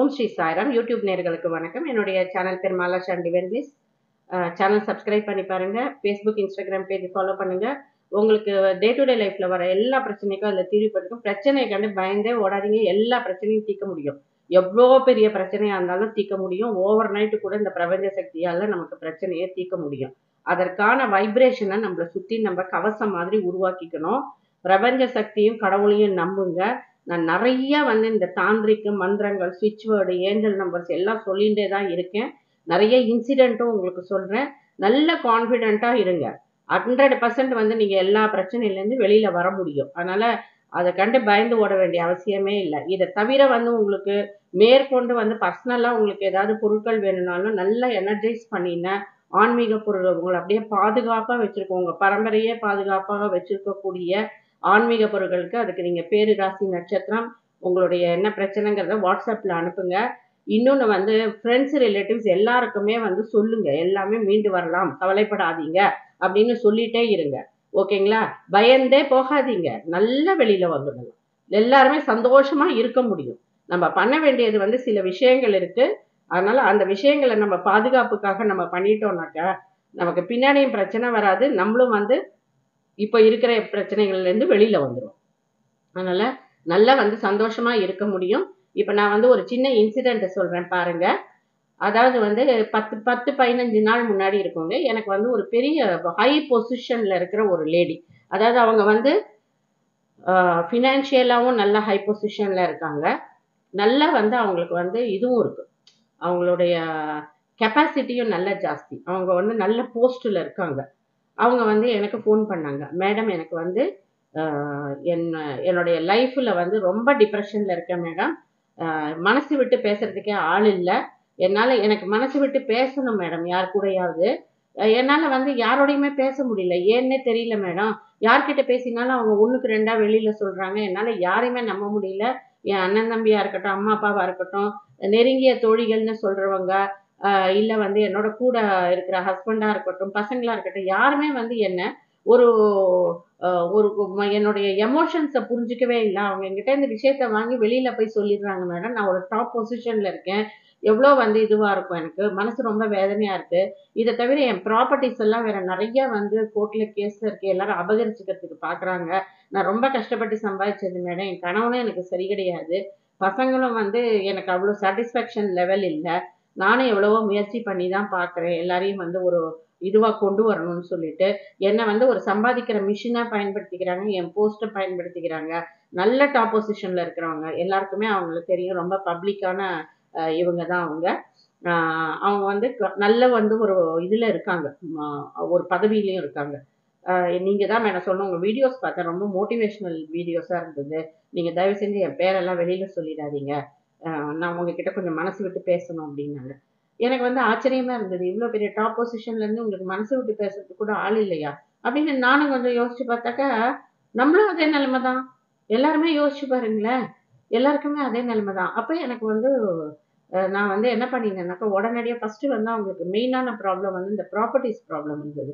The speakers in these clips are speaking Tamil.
ஓம் ஸ்ரீ சாய்ராம். யூடியூப் நேர்களுக்கு வணக்கம். என்னுடைய சேனல் பேர் மாலாஷா டிவென்லிஸ் சேனல் சப்ஸ்கிரைப் பண்ணி பாருங்கள் ஃபேஸ்புக் இன்ஸ்டாகிராம் பேஜ் ஃபாலோ பண்ணுங்கள் உங்களுக்கு டே டு டே லைஃப்பில் வர எல்லா பிரச்சனைக்கும் அதில் தீர்வுபடுத்தும் பிரச்சனையை கண்டு பயந்தே ஓடாதீங்க. எல்லா பிரச்சனையும் தீர்க்க முடியும். எவ்வளோ பெரிய பிரச்சனையாக இருந்தாலும் தீர்க்க முடியும். ஓவர் நைட்டு கூட இந்த பிரபஞ்ச சக்தியால் நமக்கு பிரச்சனையை தீர்க்க முடியும். அதற்கான வைப்ரேஷனை நம்மளை சுற்றி நம்ம கவசம் மாதிரி உருவாக்கிக்கணும். பிரபஞ்ச சக்தியும் கடவுளையும் நம்புங்க. நான் நிறைய வந்து இந்த தாந்திரிக்கு மந்திரங்கள் சுவிட்ச் வேர்டு ஏஞ்சல் நம்பர்ஸ் எல்லாம் சொல்லிகிட்டே தான் இருக்கேன். நிறைய இன்சிடெண்ட்டும் உங்களுக்கு சொல்கிறேன் நல்ல கான்ஃபிடென்ட்டாக இருங்க. ஹண்ட்ரட் பர்சன்ட் வந்து நீங்கள் எல்லா பிரச்சனையிலேருந்து வெளியில் வர முடியும். அதனால் அதை கண்டு பயந்து ஓட வேண்டிய அவசியமே இல்லை. இதை தவிர வந்து உங்களுக்கு மேற்கொண்டு வந்து பர்சனலாக உங்களுக்கு ஏதாவது பொருட்கள் வேணும்னாலும் நல்லா எனர்ஜைஸ் பண்ணின ஆன்மீக பொருள் உங்களை அப்படியே பாதுகாப்பாக வச்சுருக்கோம். உங்கள் பரம்பரையே பாதுகாப்பாக வச்சுருக்கக்கூடிய ஆன்மீக பொருட்களுக்கு அதுக்கு நீங்கள் பேரு ராசி நட்சத்திரம் உங்களுடைய என்ன பிரச்சனைங்கிறத வாட்ஸ்அப்பில் அனுப்புங்க. இன்னொன்று வந்து ஃப்ரெண்ட்ஸ் ரிலேட்டிவ்ஸ் எல்லாருக்குமே வந்து சொல்லுங்க. எல்லாமே மீண்டு வரலாம். கவலைப்படாதீங்க. அப்படின்னு சொல்லிட்டே இருங்க. ஓகேங்களா? பயந்தே போகாதீங்க. நல்ல வெளியில வந்துடலாம். எல்லாருமே சந்தோஷமா இருக்க முடியும். நம்ம பண்ண வேண்டியது வந்து சில விஷயங்கள் இருக்கு. அதனால அந்த விஷயங்களை நம்ம பாதுகாப்புக்காக நம்ம பண்ணிட்டோம்னாக்கா நமக்கு பின்னாடியும் பிரச்சனை வராது. நம்மளும் வந்து இப்போ இருக்கிற பிரச்சனைகள்லேருந்து வெளியில் வந்துடும் அதனால் நல்லா வந்து சந்தோஷமாக இருக்க முடியும். இப்போ நான் வந்து ஒரு சின்ன இன்சிடெண்ட்டை சொல்கிறேன் பாருங்கள் அதாவது வந்து பத்து பத்து பதினஞ்சு நாள் முன்னாடி இருக்கவங்க எனக்கு வந்து ஒரு பெரிய ஹை பொசிஷனில் இருக்கிற ஒரு லேடி அதாவது அவங்க வந்து ஃபினான்ஷியலாகவும் நல்ல ஹை பொசிஷனில் இருக்காங்க. நல்லா வந்து அவங்களுக்கு வந்து இதுவும் இருக்குது அவங்களுடைய கெப்பாசிட்டியும் நல்ல ஜாஸ்தி. அவங்க வந்து நல்ல போஸ்டில் இருக்காங்க. அவங்க வந்து எனக்கு ஃபோன் பண்ணாங்க. மேடம் எனக்கு வந்து என்ன என்னுடைய லைஃப்பில் வந்து ரொம்ப டிப்ரெஷனில் இருக்கேன் மேடம் மனசு விட்டு பேசுறதுக்கே ஆள் இல்லை. என்னால் எனக்கு மனசு விட்டு பேசணும் மேடம் யார் கூடயாவது. என்னால் வந்து யாரோடையுமே பேச முடியல. ஏன்னே தெரியல மேடம் யார்கிட்ட பேசினாலும் அவங்க ஒன்றுக்கு ரெண்டாக வெளியில் சொல்கிறாங்க என்னால் யாரையுமே நம்ப முடியல. என் அண்ணன் தம்பியாக இருக்கட்டும் அம்மா அப்பாவாக இருக்கட்டும் நெருங்கிய தோழிகள்னு சொல்கிறவங்க இல்லை வந்து என்னோட கூட இருக்கிற ஹஸ்பண்டாக இருக்கட்டும் பசங்களாக இருக்கட்டும் யாருமே வந்து என்ன ஒரு ஒரு என்னுடைய எமோஷன்ஸை புரிஞ்சிக்கவே இல்லை. அவங்க என்கிட்ட இந்த விஷயத்த வாங்கி வெளியில் போய் சொல்லிடுறாங்க மேடம் நான் ஒரு டாப் பொசிஷனில் இருக்கேன். எவ்வளோ வந்து இதுவாக இருக்கும் எனக்கு? மனசு ரொம்ப வேதனையாக இருக்குது இதை தவிர என் ப்ராப்பர்ட்டிஸ் எல்லாம் வேற நிறைய வந்து கோர்ட்டில் கேஸ் இருக்குது எல்லாரும் அபகரிச்சுக்கிறதுக்கு பார்க்குறாங்க நான் ரொம்ப கஷ்டப்பட்டு சம்பாதிச்சது மேடம். என் கணவனும் எனக்கு சரி கிடையாது. பசங்களும் வந்து எனக்கு அவ்வளோ சாட்டிஸ்ஃபேக்ஷன் லெவல் இல்லை. நானும் எவ்வளவோ முயற்சி பண்ணி தான் பார்க்குறேன். எல்லாரையும் வந்து ஒரு இதுவாக கொண்டு வரணும்னு சொல்லிட்டு என்னை வந்து ஒரு சம்பாதிக்கிற மிஷினாக பயன்படுத்திக்கிறாங்க என் போஸ்ட்டை பயன்படுத்திக்கிறாங்க. நல்ல டாப் பொசிஷனில் இருக்கிறவங்க. எல்லாருக்குமே அவங்களுக்கு தெரியும் ரொம்ப பப்ளிக்கான இவங்க தான் அவங்க. அவங்க வந்து நல்ல வந்து ஒரு இதில் இருக்காங்க. ஒரு பதவியிலையும் இருக்காங்க. நீங்கள் தான் மேடம் சொன்ன உங்கள் வீடியோஸ் பார்த்தேன் ரொம்ப மோட்டிவேஷ்னல் வீடியோஸாக இருந்தது. நீங்கள் தயவு செஞ்சு என் பேரெல்லாம் வெளியில் சொல்லிடாதீங்க. நான் உங்ககிட்ட கொஞ்சம் மனசு விட்டு பேசணும் அப்படின்னாங்க. எனக்கு வந்து ஆச்சரியமா இருந்தது. இவ்வளோ பெரிய டாப் பொசிஷன்லேருந்து உங்களுக்கு மனசு விட்டு பேசுறதுக்கு கூட ஆள் இல்லையா? அப்படின்னு நானும் கொஞ்சம் யோசிச்சு பார்த்தாக்கா நம்மளும் அதே நிலைமை தான் எல்லாருமே யோசிச்சு பாருங்களேன். எல்லாருக்குமே அதே நிலைமை தான் அப்போ எனக்கு வந்து நான் வந்து என்ன பண்ணினேன்னாக்கா உடனடியாக ஃபஸ்ட்டு வந்து அவங்களுக்கு மெயினான ப்ராப்ளம் வந்து இந்த ப்ராப்பர்ட்டிஸ் ப்ராப்ளம் இருந்தது.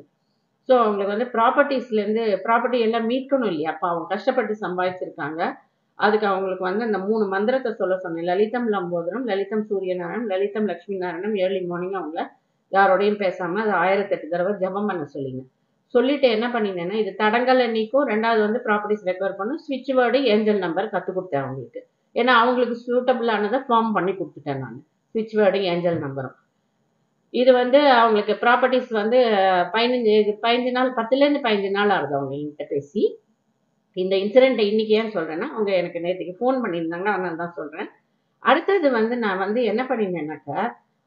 ஸோ அவங்களுக்கு வந்து ப்ராப்பர்ட்டிஸ்லேருந்து ப்ராப்பர்ட்டி எல்லாம் மீட்கணும் இல்லையா? அப்போ அவங்க கஷ்டப்பட்டு சம்பாதிச்சிருக்காங்க. அதுக்கு அவங்களுக்கு வந்து அந்த மூணு மந்திரத்தை சொல்ல சொன்னேன். லலிதம் லம்போதரம் லலிதம் சூரியநாராயணம் லலிதம் லக்ஷ்மி நாராயணம் ஏர்லி மார்னிங் அவங்கள யாரோடையும் பேசாமல் அது ஆயிரத்தெட்டு தடவை ஜபம் பண்ண சொல்லிங்க. சொல்லிட்டு என்ன பண்ணினேன்னா இது தடங்கலை நீக்கும் ரெண்டாவது வந்து ப்ராப்பர்ட்டிஸ் ரெக்கவர் பண்ணும் ஸ்விட்ச் வேர்டு ஏஞ்சல் நம்பர் கற்றுக் கொடுத்தேன் அவங்களுக்கு. ஏன்னா அவங்களுக்கு சூட்டபிளானதை ஃபார்ம் பண்ணி கொடுத்துட்டேன் நான். ஸ்விட்ச் வேர்டு ஏஞ்சல் நம்பரும் இது வந்து அவங்களுக்கு ப்ராப்பர்ட்டிஸ் வந்து பதினஞ்சு பதினஞ்சு நாள் பத்துலேருந்து பதினஞ்சு நாள் ஆகுது அவங்க என்கிட்ட பேசி. இந்த இன்சிடெண்ட்டை இன்னைக்கு ஏன் சொல்கிறேன்னா அவங்க எனக்கு நேற்றுக்கு ஃபோன் பண்ணியிருந்தாங்க அதனால தான் சொல்கிறேன் அடுத்தது வந்து நான் வந்து என்ன பண்ணியிருந்தேன்னாக்கா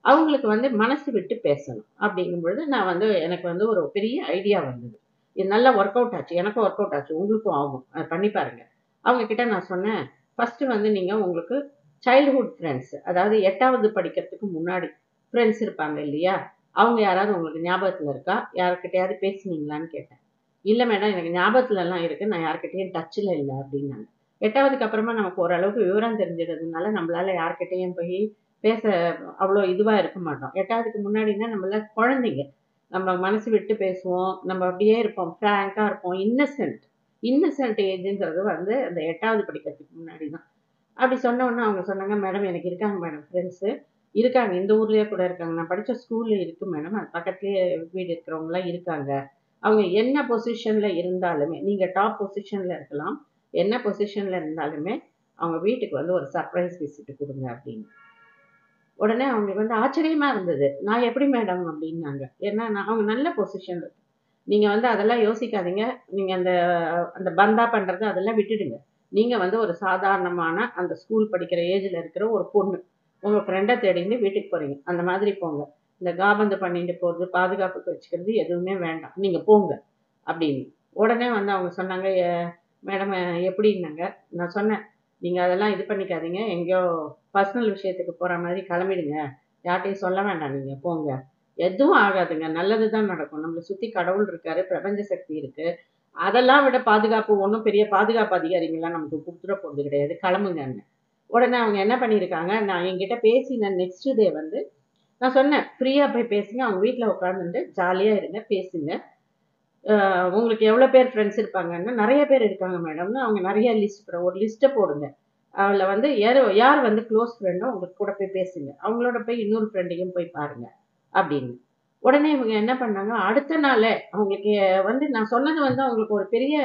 அவங்களுக்கு வந்து மனசு விட்டு பேசணும். அப்படிங்கும் பொழுது நான் வந்து எனக்கு வந்து ஒரு பெரிய ஐடியா வந்தது. இது நல்லா ஒர்க் அவுட் ஆச்சு எனக்கும் ஒர்க் அவுட் ஆச்சு உங்களுக்கும் ஆகும். அதை பண்ணி பாருங்க. அவங்க கிட்ட நான் சொன்னேன் ஃபஸ்ட்டு வந்து நீங்கள் உங்களுக்கு சைல்டுஹுட் ஃப்ரெண்ட்ஸ் அதாவது எட்டாவது படிக்கிறதுக்கு முன்னாடி ஃப்ரெண்ட்ஸ் இருப்பாங்க இல்லையா? அவங்க யாராவது உங்களுக்கு ஞாபகத்தில் இருக்கா? யாருக்கிட்டையாவது பேசுனீங்களான்னு கேட்டேன். இல்லை மேடம் எனக்கு ஞாபகத்துலலாம் இருக்குது நான் யார்கிட்டையும் டச்சில் இல்லை அப்படின்னாங்க. எட்டாவதுக்கு அப்புறமா நமக்கு ஓரளவுக்கு விவரம் தெரிஞ்சிடுறதுனால நம்மளால யார்கிட்டையும் போய் பேச அவ்வளோ இதுவாக இருக்க மாட்டோம். எட்டாவதுக்கு முன்னாடினா நம்மள குழந்தைங்க. நம்ம மனசு விட்டு பேசுவோம். நம்ம அப்படியே இருப்போம். ஃப்ராங்காக இருப்போம். இன்னசென்ட் இன்னசென்ட் ஏஜுங்கிறது வந்து அந்த எட்டாவது படிக்கிறதுக்கு முன்னாடி தான் அப்படி சொன்ன உடனே அவங்க சொன்னாங்க மேடம் எனக்கு இருக்காங்க மேடம் ஃப்ரெண்ட்ஸு இருக்காங்க. இந்த ஊர்லேயே கூட இருக்காங்க. நான் படித்த ஸ்கூலில் இருக்கு மேடம் அது பக்கத்துலேயே வீடு இருக்கிறவங்களாம் இருக்காங்க. அவங்க என்ன பொசிஷனில் இருந்தாலுமே நீங்கள் டாப் பொசிஷனில் இருக்கலாம். என்ன பொசிஷனில் இருந்தாலுமே அவங்க வீட்டுக்கு வந்து ஒரு சர்ப்ரைஸ் விசிட் கொடுங்க அப்படின்னு. உடனே அவங்களுக்கு வந்து ஆச்சரியமாக இருந்தது. நான் எப்படி மேடம் அப்படின்னாங்க. ஏன்னா நான் அவங்க நல்ல பொசிஷன் நீங்கள் வந்து அதெல்லாம் யோசிக்காதீங்க. நீங்கள் அந்த அந்த பந்தா பண்ணுறது அதெல்லாம் விட்டுடுங்க. நீங்கள் வந்து ஒரு சாதாரணமான அந்த ஸ்கூல் படிக்கிற ஏஜில் இருக்கிற ஒரு பொண்ணு. உங்கள் ஃப்ரெண்டை தேடிட்டு வீட்டுக்கு போகிறீங்க அந்த மாதிரி போங்க. இந்த காபந்து பண்ணிட்டு போகிறது பாதுகாப்புக்கு வச்சுக்கிறது எதுவுமே வேண்டாம். நீங்கள் போங்க அப்படின்னு. உடனே வந்து அவங்க சொன்னாங்க மேடம் எப்படின்னாங்க? நான் சொன்னேன் நீங்கள் அதெல்லாம் இது பண்ணிக்காதீங்க எங்கேயோ பர்சனல் விஷயத்துக்கு போகிற மாதிரி கிளம்பிடுங்க. யார்கிட்டையும் சொல்ல வேண்டாம் நீங்கள் போங்க. எதுவும் ஆகாதுங்க நல்லது தான் நடக்கும். நம்மளை சுற்றி கடவுள் இருக்காரு பிரபஞ்ச சக்தி இருக்குது அதெல்லாம் விட பாதுகாப்பு ஒன்றும் பெரிய பாதுகாப்பு அதிகாரிங்களாம் நமக்கு கொடுத்துட போகிறது கிடையாது. கிளம்புங்கன்னு. உடனே அவங்க என்ன பண்ணியிருக்காங்க நான் என்கிட்ட பேசின நெக்ஸ்ட் டே வந்து நான் சொன்னேன் ஃப்ரீயாக போய் பேசுங்க அவங்க வீட்டில் உட்காந்துட்டு ஜாலியாக இருங்க பேசுங்க. உங்களுக்கு எவ்வளோ பேர் ஃப்ரெண்ட்ஸ் இருப்பாங்கன்னா நிறைய பேர் இருக்காங்க மேடம்னு அவங்க நிறைய லிஸ்ட் ஒரு லிஸ்ட்டை போடுங்க. அதில் வந்து யார் யார் வந்து க்ளோஸ் ஃப்ரெண்டோ உங்களுக்கு கூட போய் பேசுங்க. அவங்களோட போய் இன்னொரு ஃப்ரெண்டையும் போய் பாருங்கள் அப்படின்னு. உடனே இவங்க என்ன பண்ணாங்க அடுத்த நாளே அவங்களுக்கு வந்து நான் சொன்னது வந்து அவங்களுக்கு ஒரு பெரிய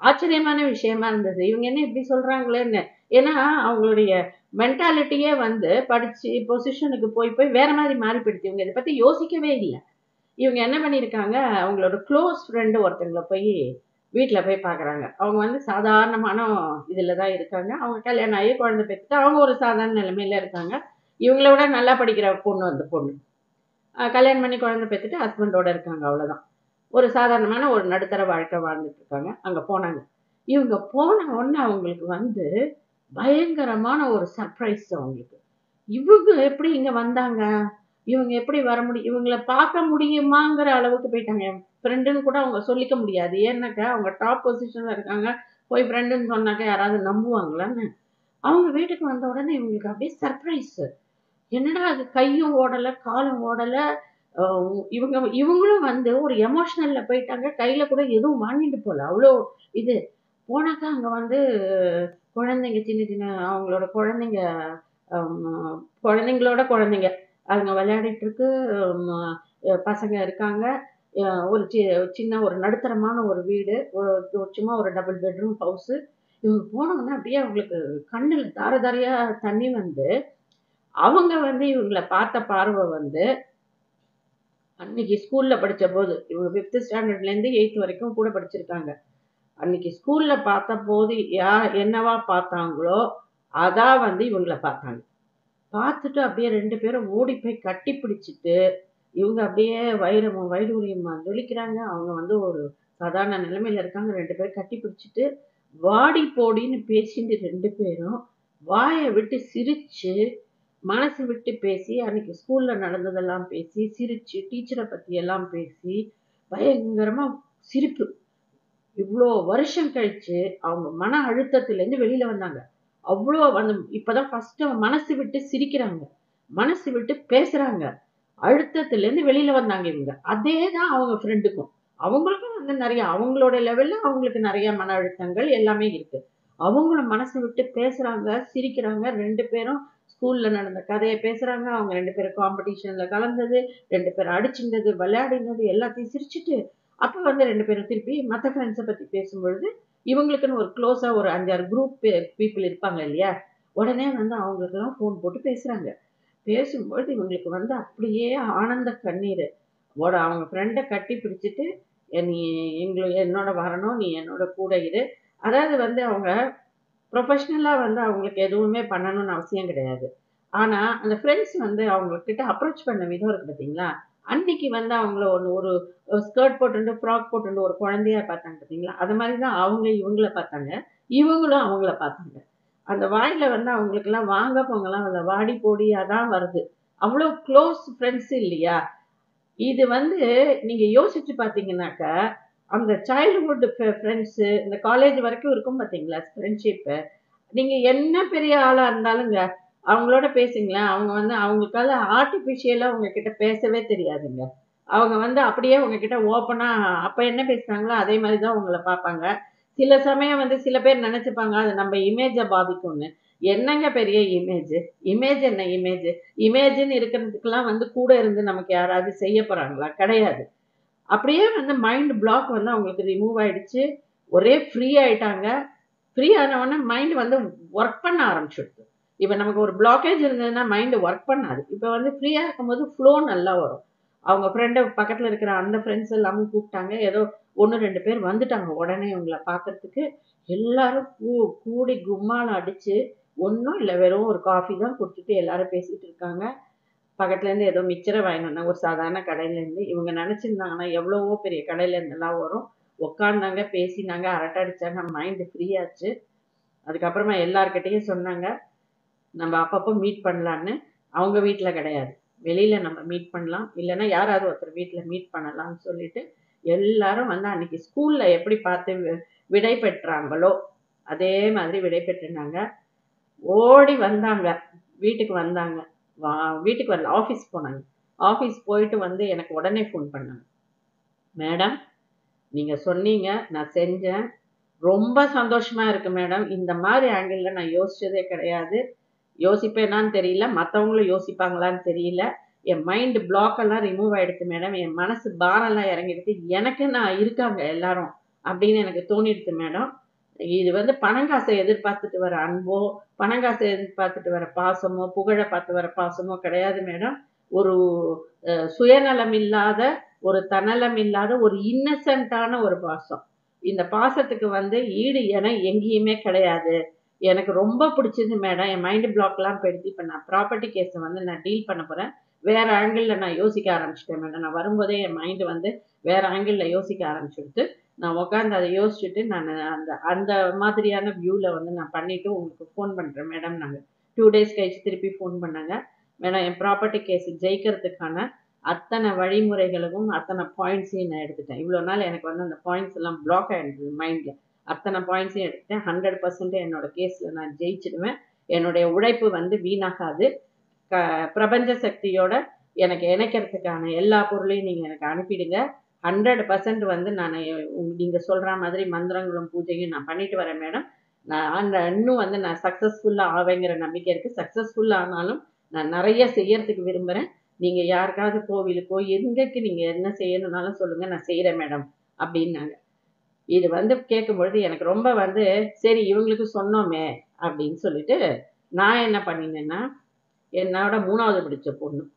ஆச்சரியமான விஷயமா இருந்தது. இவங்க என்ன இப்படி சொல்கிறாங்களேன்னு ஏன்னா அவங்களுடைய மென்டாலிட்டியே வந்து படித்து பொசிஷனுக்கு போய் போய் வேற மாதிரி மாறி இவங்க இதை பற்றி யோசிக்கவே இல்லை. இவங்க என்ன பண்ணியிருக்காங்க? அவங்களோட க்ளோஸ் ஃப்ரெண்டு ஒருத்தங்களை போய் வீட்டில் போய் பார்க்குறாங்க. அவங்க வந்து சாதாரணமான இதில் தான் இருக்காங்க. அவங்க கல்யாணம் ஆகி குழந்தை பெற்றுட்டு அவங்க ஒரு சாதாரண நிலைமையில் இருக்காங்க. இவங்கள விட நல்லா படிக்கிற பொண்ணு அந்த பொண்ணு. கல்யாணம் பண்ணி குழந்தை பெற்றுட்டு ஹஸ்பண்டோட இருக்காங்க அவ்வளோதான் ஒரு சாதாரணமான ஒரு நடுத்தர வாழ்க்கை வாழ்ந்துட்டு இருக்காங்க. அங்கே போனாங்க. இவங்க போன உடனே அவங்களுக்கு வந்து பயங்கரமான ஒரு சர்ப்ரைஸ் அவங்களுக்கு. இவங்க எப்படி இங்கே வந்தாங்க? இவங்க எப்படி வர முடியும் இவங்கள பார்க்க முடியுமாங்கிற அளவுக்கு போயிட்டாங்க. என் ஃப்ரெண்டுன்னு கூட அவங்க சொல்லிக்க முடியாது. ஏன்னாக்கா அவங்க டாப் பொசிஷனில் இருக்காங்க. போய் ஃப்ரெண்டுன்னு சொன்னாக்கா யாராவது நம்புவாங்களான்னு. அவங்க வீட்டுக்கு வந்த உடனே இவங்களுக்கு அப்படியே சர்ப்ரைஸ் என்னடா அது கையும் ஓடலை காலும் ஓடலை. இவங்க இவங்களும் வந்து ஒரு எமோஷ்னல்ல போயிட்டாங்க. கையில கூட எதுவும் வாங்கிட்டு போகல அவ்வளோ இது. போனாக்கா அங்க வந்து குழந்தைங்க சின்ன சின்ன அவங்களோட குழந்தைங்க குழந்தைங்களோட குழந்தைங்க. அதுங்க விளையாடிட்டு இருக்கு பசங்க இருக்காங்க. ஒரு சி சின்ன ஒரு நடுத்தரமான ஒரு வீடு. ஒரு சும்மா ஒரு டபுள் பெட்ரூம் ஹவுஸு இவங்க போனோம்னா அப்படியே அவங்களுக்கு கண்ணில் தார தாரையாக தண்ணி வந்து அவங்க வந்து இவங்களை பார்த்த பார்வை வந்து அன்னைக்கு ஸ்கூலில் படிச்ச போது இவங்க ஃபிஃப்த் ஸ்டாண்டர்ட்லேருந்து எயித் வரைக்கும் கூட படிச்சிருக்காங்க. அன்னைக்கு ஸ்கூல்ல பார்த்த போது யார் என்னவா பார்த்தாங்களோ அதான் வந்து இவங்களை பார்த்தாங்க. பார்த்துட்டு அப்படியே ரெண்டு பேரும் ஓடி போய் கட்டி பிடிச்சிட்டு இவங்க அப்படியே வைரமும் வைடூரியமா ஜொலிக்கிறாங்க. அவங்க வந்து ஒரு சாதாரண நிலைமையில இருக்காங்க. ரெண்டு பேரும் கட்டி பிடிச்சிட்டு வாடி போடின்னு பேசிட்டு ரெண்டு பேரும் வாயை விட்டு சிரிச்சு மனசு விட்டு பேசி அன்னைக்கு ஸ்கூல்ல நடந்ததெல்லாம் பேசி சிரிச்சு டீச்சரை பத்தி எல்லாம் பேசி பயங்கரமா சிரிப்பு. இவ்வளோ வருஷம் கழிச்சு அவங்க மன அழுத்தத்திலேருந்து வெளியில வந்தாங்க. அவ்வளோ அந்த இப்பதான் ஃபர்ஸ்ட் மனசு விட்டு சிரிக்கிறாங்க. மனசு விட்டு பேசுறாங்க. அழுத்தத்திலேருந்து வெளியில வந்தாங்க இவங்க. அதே தான் அவங்க ஃப்ரெண்டுக்கும் அவங்களுக்கும் வந்து நிறைய அவங்களோட லெவல்ல அவங்களுக்கு நிறைய மன அழுத்தங்கள் எல்லாமே இருக்கு. அவங்களும் மனசு விட்டு பேசுறாங்க சிரிக்கிறாங்க. ரெண்டு பேரும் ஸ்கூல்ல நடந்த கதையை பேசுறாங்க. அவங்க ரெண்டு பேரும் காம்படிஷன்ல கலந்தது ரெண்டு பேரும் அடிச்சிருந்தது விளையாடினது எல்லாத்தையும் சிரிச்சுட்டு அப்போ வந்து ரெண்டு பேரும் திருப்பி மற்ற ஃப்ரெண்ட்ஸை பற்றி பேசும்பொழுது இவங்களுக்குன்னு ஒரு க்ளோஸாக ஒரு அஞ்சாறு குரூப் பீப்புள் இருப்பாங்க இல்லையா? உடனே வந்து அவங்களுக்கெல்லாம் ஃபோன் போட்டு பேசுகிறாங்க பேசும்பொழுது இவங்களுக்கு வந்து அப்படியே ஆனந்த கண்ணீர். ஓட அவங்க ஃப்ரெண்டை கட்டி பிடிச்சிட்டு நீ எங்களை என்னோட வரணும் நீ என்னோட கூட இரு. அதாவது வந்து அவங்க ப்ரொஃபஷ்னலாக வந்து அவங்களுக்கு எதுவுமே பண்ணணும்னு அவசியம் கிடையாது. ஆனால் அந்த ஃப்ரெண்ட்ஸ் வந்து அவங்கக்கிட்ட அப்ரோச் பண்ண விதம் இருக்கு பார்த்தீங்களா அன்னைக்கு வந்து அவங்கள ஒன்று ஒரு ஸ்கர்ட் போட்டுண்டு ஃப்ராக் போட்டுண்டு ஒரு குழந்தையா பார்த்தாங்க பார்த்தீங்களா அது மாதிரி தான் அவங்க இவங்கள பார்த்தாங்க. இவங்களும் அவங்கள பார்த்தாங்க. அந்த வாயில வந்து அவங்களுக்கெல்லாம் வாங்க போங்கலாம் அந்த வாடி போடியாக தான் வருது. அவ்வளோ க்ளோஸ் ஃப்ரெண்ட்ஸ் இல்லையா? இது வந்து நீங்கள் யோசிச்சு பார்த்தீங்கன்னாக்கா அந்த சைல்டுஹுட் ஃப்ரெண்ட்ஸு இந்த காலேஜ் வரைக்கும் இருக்கும் பார்த்தீங்களா ஃப்ரெண்ட்ஷிப்பு நீங்கள் என்ன பெரிய ஆளாக இருந்தாலுங்க அவங்களோட பேசுங்களேன். அவங்க வந்து அவங்களுக்கால ஆர்டிஃபிஷியலாக உங்ககிட்ட பேசவே தெரியாதுங்க. அவங்க வந்து அப்படியே உங்ககிட்ட ஓப்பனாக அப்போ என்ன பேசுனாங்களோ அதே மாதிரி தான் உங்களை பார்ப்பாங்க. சில சமயம் வந்து சில பேர் நினச்சிப்பாங்க அது நம்ம இமேஜை பாதிக்கும்னு. என்னங்க பெரிய இமேஜ் இமேஜ் என்ன இமேஜ் இமேஜ்னு இருக்கிறதுக்கெல்லாம் வந்து கூட இருந்து நமக்கு யாராவது செய்ய போகிறாங்களா கிடையாது. அப்படியே வந்து மைண்ட் பிளாக் வந்து அவங்களுக்கு ரிமூவ் ஆயிடுச்சு. ஒரே ஃப்ரீ ஆயிட்டாங்க. ஃப்ரீ ஆனவொடனே மைண்ட் வந்து ஒர்க் பண்ண ஆரம்பிச்சிடும். இப்போ நமக்கு ஒரு பிளாக்கேஜ் இருந்ததுன்னா மைண்டு ஒர்க் பண்ணாது. இப்போ வந்து ஃப்ரீயாக இருக்கும்போது ஃப்ளோ நல்லா வரும். அவங்க ஃப்ரெண்டை பக்கத்தில் இருக்கிற அந்த ஃப்ரெண்ட்ஸ் எல்லாமும் கூப்பிட்டாங்க. ஏதோ ஒன்று ரெண்டு பேர் வந்துட்டாங்க. உடனே இவங்கள பார்க்கறதுக்கு எல்லாரும் கூ கூடி கும்மாலம் அடித்து ஒன்றும் இல்லை வெறும் ஒரு காஃபி தான் குடிச்சிட்டு எல்லாரும் பேசிகிட்டு இருக்காங்க. பக்கத்துலேருந்து ஏதோ மிச்சரை வாங்கிட்டு வந்தாங்க ஒரு சாதாரண கடையிலேருந்து இவங்க நினச்சிருந்தாங்கன்னா எவ்வளவோ பெரிய கடையிலேருந்துலாம் வரும். உட்காந்தாங்க பேசினாங்க அரட்டை அடித்தாங்க மைண்டு ஃப்ரீயாச்சு அதுக்கப்புறமா எல்லார்கிட்டையும் சொன்னாங்க நம்ம அப்பப்போ மீட் பண்ணலான்னு அவங்க வீட்டில் கிடையாது. வெளியில் நம்ம மீட் பண்ணலாம். இல்லைன்னா யாராவது ஒருத்தர் வீட்டில் மீட் பண்ணலாம்னு சொல்லிட்டு எல்லாரும் வந்து அன்னைக்கு ஸ்கூலில் எப்படி பார்த்து வி- விடை பெற்றாங்களோ அதே மாதிரி விடை பெற்றுனாங்க ஓடி வந்தாங்க. வீட்டுக்கு வந்தாங்க. வா வீட்டுக்கு வரல ஆஃபீஸ் போனாங்க. ஆஃபீஸ் போயிட்டு வந்து எனக்கு உடனே ஃபோன் பண்ணாங்க. மேடம் நீங்கள் சொன்னீங்க நான் செஞ்சேன். ரொம்ப சந்தோஷமாக இருக்குது மேடம் இந்த மாதிரி ஆங்கிளில் நான் யோசிச்சதே கிடையாது. யோசிப்பேனான்னு தெரியல. மற்றவங்களும் யோசிப்பாங்களான்னு தெரியல. என் மைண்டு பிளாக்கெல்லாம் ரிமூவ் ஆகிடுது மேடம் என் மனசு பாரம்லாம் இறங்கிடுச்சு எனக்கு நான் இருக்காங்க எல்லாரும்? அப்படின்னு எனக்கு தோணிடுச்சு மேடம் இது வந்து பணங்காசை எதிர்பார்த்துட்டு வர அன்போ பணங்காசை எதிர்பார்த்துட்டு வர பாசமோ புகழை பார்த்து வர பாசமோ கிடையாது மேடம் ஒரு சுயநலம் இல்லாத ஒரு தன்னலம் இல்லாத ஒரு இன்னசென்ட்டான ஒரு பாசம். இந்த பாசத்துக்கு வந்து ஈடு என எங்கேயுமே கிடையாது. எனக்கு ரொம்ப பிடிச்சது மேடம் என் மைண்டு பிளாக்லாம் போயிடுச்சு. இப்போ நான் ப்ராப்பர்ட்டி கேஸை வந்து நான் டீல் பண்ண போகிறேன் வேறு ஆங்கிளில் நான் யோசிக்க ஆரம்பிச்சிட்டேன் மேடம் நான் வரும்போதே என் மைண்டு வந்து வேறு ஆங்கிளில் யோசிக்க ஆரம்பிச்சுடுத்து நான் உட்காந்து அதை யோசிச்சுட்டு நான் அந்த அந்த மாதிரியான வியூவில் வந்து நான் பண்ணிவிட்டு உங்களுக்கு ஃபோன் பண்ணுறேன் மேடம் நாங்கள் டூ டேஸ் கழிச்சு திருப்பி ஃபோன் பண்ணாங்க. மேடம் என் ப்ராப்பர்ட்டி கேஸ் ஜெயிக்கிறதுக்கான அத்தனை வழிமுறைகளுக்கும் அத்தனை பாயிண்ட்ஸையும் நான் எடுத்துட்டேன். இவ்வளோ நாள் எனக்கு வந்து அந்த பாயிண்ட்ஸ் எல்லாம் பிளாக் ஆகிடுது மைண்டில் அத்தனை பாயிண்ட்ஸையும் எடுத்துட்டேன். ஹண்ட்ரட் பர்சன்ட் என்னோட கேஸில் நான் ஜெயிச்சிடுவேன். என்னுடைய உழைப்பு வந்து வீணாகாது. க பிரபஞ்ச சக்தியோட எனக்கு இணைக்கிறதுக்கான எல்லா பொருளையும் நீங்கள் எனக்கு அனுப்பிடுங்க. ஹண்ட்ரட் பர்சன்ட் வந்து நான் நீங்கள் சொல்கிற மாதிரி மந்திரங்களும் பூஜையும் நான் பண்ணிட்டு வரேன் மேடம் நான் இன்னும் வந்து நான் சக்ஸஸ்ஃபுல்லாக ஆவேங்கிற நம்பிக்கை இருக்குது சக்ஸஸ்ஃபுல்லாக ஆனாலும் நான் நிறைய செய்யறதுக்கு விரும்புகிறேன் நீங்கள் யாருக்காவது கோவிலுக்கோ எங்கேக்கு நீங்கள் என்ன செய்யணும்னாலும் சொல்லுங்கள் நான் செய்கிறேன் மேடம் அப்படின்னாங்க. இது வந்து கேட்கும் பொழுது எனக்கு ரொம்ப வந்து சரி இவங்களுக்கு சொன்னோமே அப்படின்னு சொல்லிட்டு நான் என்ன பண்ணினேன்னா என்னோட மூணாவது பிடிச்ச பொண்ணு.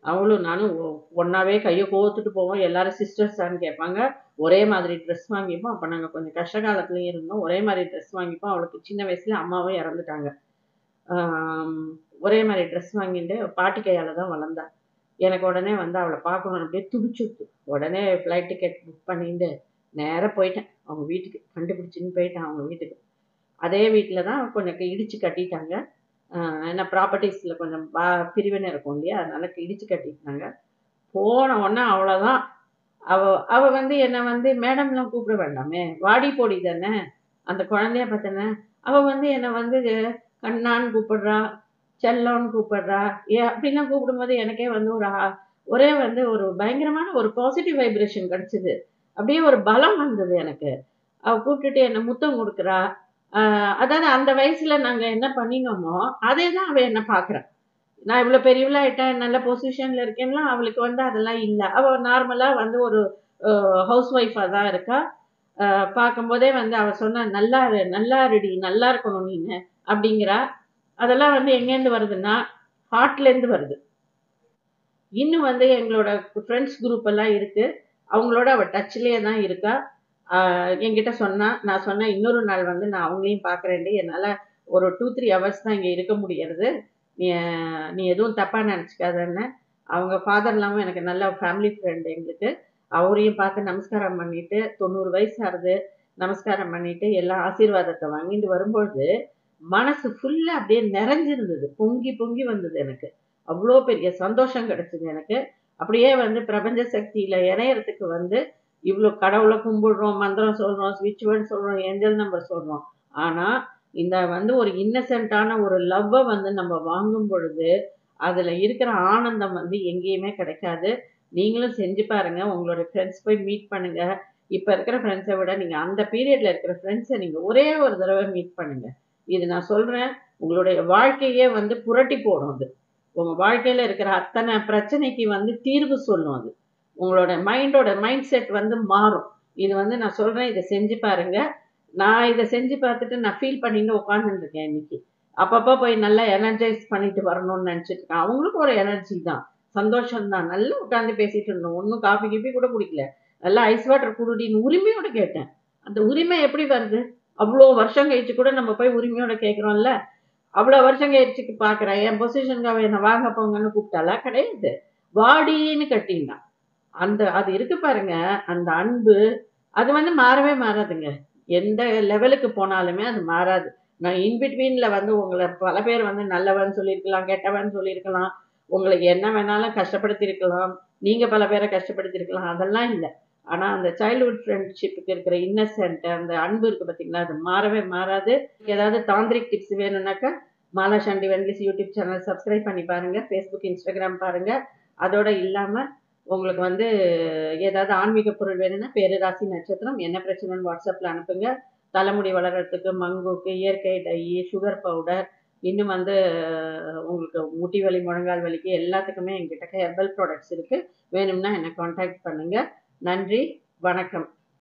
அவளும் நானும் ஒ- கையை கோத்துட்டு போவோம். எல்லாரும் சிஸ்டர்ஸான்னு கேட்பாங்க. ஒரே மாதிரி ட்ரெஸ் வாங்கிப்போம். அப்போ நாங்கள் கொஞ்சம் கஷ்ட காலத்துலேயும் இருந்தோம். ஒரே மாதிரி ட்ரெஸ் வாங்கிப்போம். அவளுக்கு சின்ன வயசுல அம்மாவும் இறந்துட்டாங்க. ஒரே மாதிரி ட்ரெஸ் வாங்கிட்டு பாட்டி கையால் தான் வளர்ந்தா. எனக்கு உடனே வந்து அவளை பார்க்கணும் அப்படியே துடிச்சுட்டு உடனே ஃப்ளைட் டிக்கெட் புக் பண்ணிட்டு நேராக போயிட்டேன். அவங்க வீட்டுக்கு கண்டுபிடிச்சின்னு போயிட்டேன் அவங்க வீட்டுக்கு. அதே வீட்டில் தான் கொஞ்சம் இடிச்சு கட்டிட்டாங்க. ஆஹ் ஏன்னா ப்ராப்பர்ட்டிஸில் கொஞ்சம் பா பிரிவினை இருக்கும் இல்லையா? அதனால் இடிச்சு கட்டிட்டாங்க. போன உடனே அவ்வளோதான் அவ அவ வந்து என்னை வந்து மேடம்லாம் கூப்பிட வேண்டாமே வாடி போடி தானே அந்த குழந்தைய பார்த்தனே அவ வந்து என்னை வந்து கண்ணான்னு கூப்பிடுறா செல்லம்னு கூப்பிடுறா. ஏ அப்படிலாம் கூப்பிடும்போது எனக்கே வந்து ஒரு ஒரே வந்து ஒரு பயங்கரமான ஒரு பாசிட்டிவ் வைப்ரேஷன் கிடச்சிது. அப்படியே ஒரு பலம் வந்தது எனக்கு. அவ கூப்பிட்டுட்டு என்னை முத்தம் கொடுக்குறா. அதாவது அந்த வயசுல நாங்க என்ன பண்ணினோமோ அதே தான் அவ என்ன பாக்குறா. நான் இவ்வளவு பெரியவளா ஆயிட்டேன் நல்ல பொசிஷன்ல இருக்கேன்னா அவளுக்கு வந்து அதெல்லாம் இல்லை. அவ நார்மலா வந்து ஒரு ஹவுஸ் ஒய்ஃபா தான் இருக்கா. பார்க்கும்போதே வந்து அவ சொன்ன நல்லா நல்லா இருடி நல்லா இருக்கணும் நீங்க அப்படிங்கிறா. அதெல்லாம் வந்து எங்கேருந்து வருதுன்னா ஹார்ட்லேருந்து வருது. இன்னும் வந்து எங்களோட ஃப்ரெண்ட்ஸ் குரூப் எல்லாம் இருக்குது அவங்களோட அவள் டச்சிலேயே தான் இருக்கா. என்கிட்ட சொன்னா நான் சொன்னேன் இன்னொரு நாள் வந்து நான் அவங்களையும் பார்க்குறேன்டி என்னால் ஒரு டூ த்ரீ ஹவர்ஸ் தான் இங்கே இருக்க முடியறது. நீ நீ எதுவும் தப்பாக நினச்சிக்காதன்னு. அவங்க ஃபாதர் இல்லாமல் எனக்கு நல்ல ஃபேமிலி ஃப்ரெண்டு எங்களுக்கு. அவரையும் பார்த்து நமஸ்காரம் பண்ணிட்டு தொண்ணூறு வயசு ஆகுது. நமஸ்காரம் பண்ணிட்டு எல்லா ஆசீர்வாதத்தை வாங்கிட்டு வரும்பொழுது மனசு ஃபுல்லாக அப்படியே நிறைஞ்சிருந்தது. பொங்கி பொங்கி வந்தது எனக்கு. அவ்வளோ பெரிய சந்தோஷம் கிடச்சிது எனக்கு. அப்படியே வந்து பிரபஞ்ச சக்தியில் இணையறதுக்கு வந்து இவ்வளோ கடவுளை கும்பிடுறோம் மந்திரம் சொல்கிறோம் ஸ்விட்ச் வேர்டு சொல்கிறோம் ஏஞ்சல் நம்பர் சொல்கிறோம் ஆனால் இந்த வந்து ஒரு இன்னசென்ட்டான ஒரு லவ்வை வந்து நம்ம வாங்கும் பொழுது அதில் இருக்கிற ஆனந்தம் வந்து எங்கேயுமே கிடைக்காது. நீங்களும் செஞ்சு பாருங்கள் உங்களோட ஃப்ரெண்ட்ஸ் போய் மீட் பண்ணுங்கள் இப்போ இருக்கிற ஃப்ரெண்ட்ஸை விட நீங்கள் அந்த பீரியடில் இருக்கிற ஃப்ரெண்ட்ஸை நீங்கள் ஒரே ஒரு தடவை மீட் பண்ணுங்கள் இது நான் சொல்கிறேன் உங்களுடைய வாழ்க்கையே வந்து புரட்டி போடும் அது. உங்கள் வாழ்க்கையில் இருக்கிற அத்தனை பிரச்சனைக்கு வந்து தீர்வு சொல்லும் அது. உங்களோட மைண்டோட மைண்ட் செட் வந்து மாறும். இது வந்து நான் சொல்கிறேன் இதை செஞ்சு பாருங்க. நான் இதை செஞ்சு பார்த்துட்டு நான் ஃபீல் பண்ணிட்டு உட்காந்துருக்கேன் இன்னைக்கு. அப்பப்போ போய் நல்லா எனர்ஜைஸ் பண்ணிட்டு வரணும்னு நினச்சிட்டு இருக்கேன். அவங்களுக்கும் ஒரு எனர்ஜி தான். சந்தோஷம் தான். நல்லா உட்காந்து பேசிட்டு இருந்தோம். ஒன்றும் காஃபி கீஃபி கூட குடிக்கல. நல்லா ஐஸ் வாட்டர் குடின்னு உரிமையோட கேட்டேன். அந்த உரிமை எப்படி வருது? அவ்வளோ வருஷம் கழிச்சு கூட நம்ம போய் உரிமையோட கேட்குறோம்ல. அவ்வளோ வருஷம் கழிச்சுக்கு பார்க்குறேன் என் பொசிஷனுக்கு என்னை வாங்க போங்கன்னு கூப்பிட்டாலா கிடையாது. வாடின்னு கட்டினான். அந்த அது இருக்கு பாருங்க அந்த அன்பு அது வந்து மாறவே மாறாதுங்க. எந்த லெவலுக்கு போனாலுமே அது மாறாது. நான் இன்பிட்வீன்ல வந்து உங்களை பல பேர் வந்து நல்லவன் சொல்லியிருக்கலாம் கெட்டவன் சொல்லியிருக்கலாம். உங்களுக்கு என்ன வேணாலும் கஷ்டப்படுத்தியிருக்கலாம். நீங்க பல பேரை கஷ்டப்படுத்தியிருக்கலாம். அதெல்லாம் இல்லை. ஆனால் அந்த சைல்டுஹுட் ஃப்ரெண்ட்ஷிப்புக்கு இருக்கிற இன்னசென்ட் அந்த அன்பு இருக்கு பார்த்தீங்களா அது மாறவே மாறாது. ஏதாவது தாந்திரிக் டிப்ஸ் வேணும்னாக்கா மாலா சண்டி வென்லிஸ் யூடியூப் சேனல் சப்ஸ்கிரைப் பண்ணி பாருங்கள் ஃபேஸ்புக் இன்ஸ்டாகிராம் பாருங்கள் அதோடு இல்லாமல் உங்களுக்கு வந்து ஏதாவது ஆன்மீக பொருள் வேணும்னா பேரு ராசி நட்சத்திரம் என்ன பிரச்சனைன்னு வாட்ஸ்அப்பில் அனுப்புங்க. தலைமுடி வளர்கிறதுக்கு மங்குக்கு இயற்கை டை சுகர் பவுடர் இன்னும் வந்து உங்களுக்கு முட்டி வலி முழங்கால் வலிக்கு எல்லாத்துக்குமே எங்கிட்ட ஹெர்பல் ப்ராடக்ட்ஸ் இருக்குது வேணும்னா என்னை காண்டாக்ட் பண்ணுங்கள் நன்றி வணக்கம்.